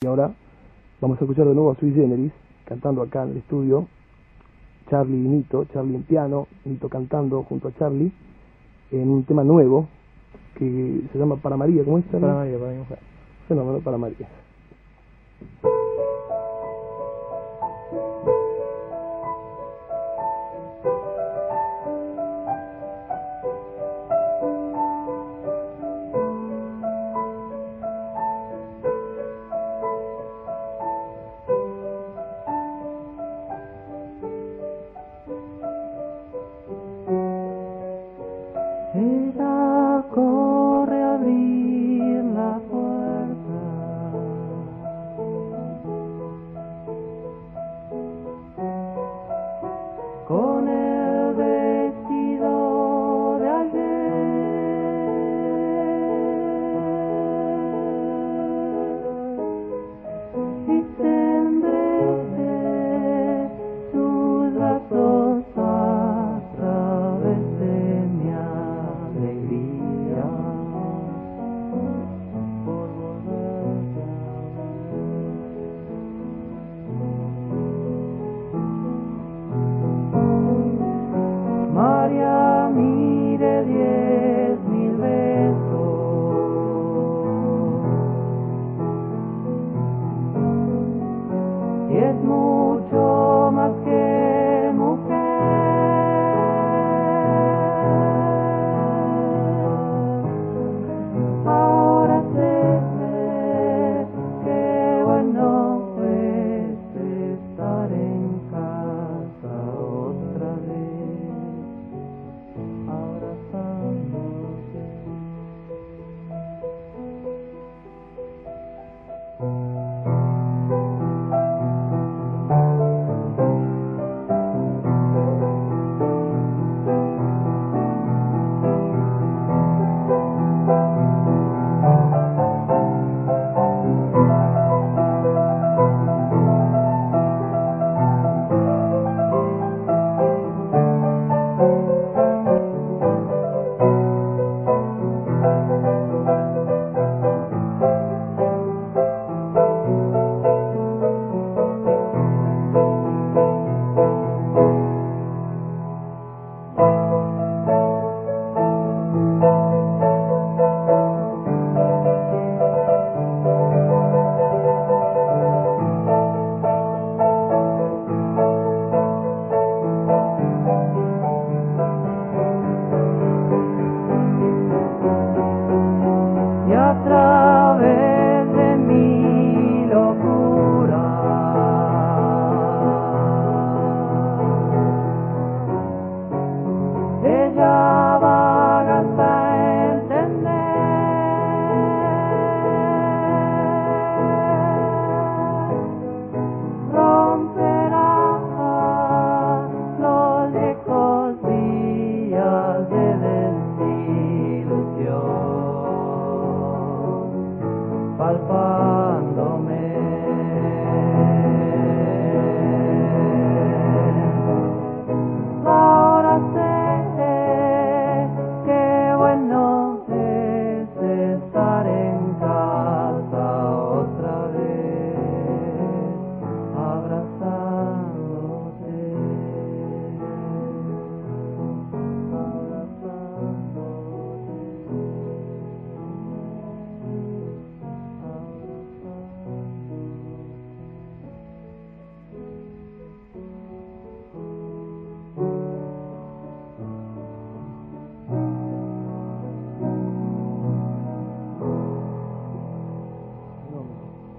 Y ahora vamos a escuchar de nuevo a Sui Generis cantando acá en el estudio. Charlie y Nito, Charlie en piano, Nito cantando junto a Charlie en un tema nuevo que se llama Para María, ¿cómo es? Para María, para mi mujer. Fenómeno, Para María. Es mucho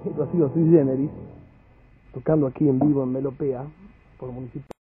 Esto ha sido Sui Generis tocando aquí en vivo en Melopea por municipio.